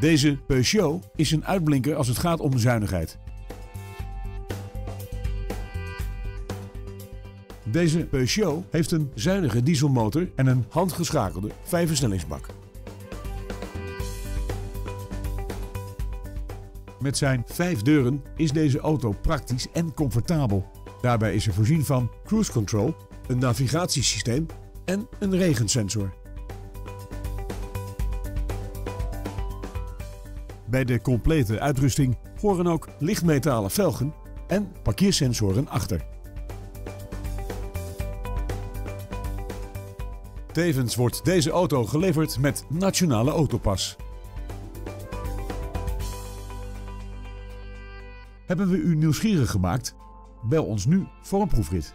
Deze Peugeot is een uitblinker als het gaat om zuinigheid. Deze Peugeot heeft een zuinige dieselmotor en een handgeschakelde vijfversnellingsbak. Met zijn vijf deuren is deze auto praktisch en comfortabel. Daarbij is er voorzien van cruise control, een navigatiesysteem en een regensensor. Bij de complete uitrusting horen ook lichtmetalen velgen en parkeersensoren achter. Tevens wordt deze auto geleverd met nationale autopas. Hebben we u nieuwsgierig gemaakt? Bel ons nu voor een proefrit.